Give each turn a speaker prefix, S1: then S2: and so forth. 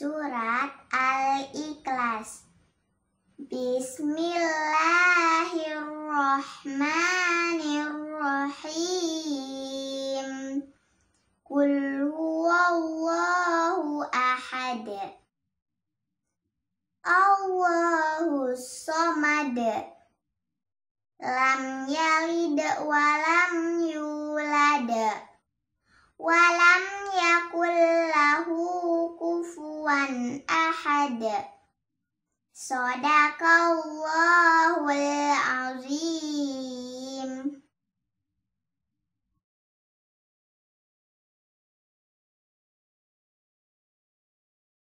S1: Surat Al-Ikhlas. Bismillahirrahmanirrahim. Qul huwallahu ahad. Allahu samad. Lam yalid walam yulad. Walam ahad. Sadaqallahul azim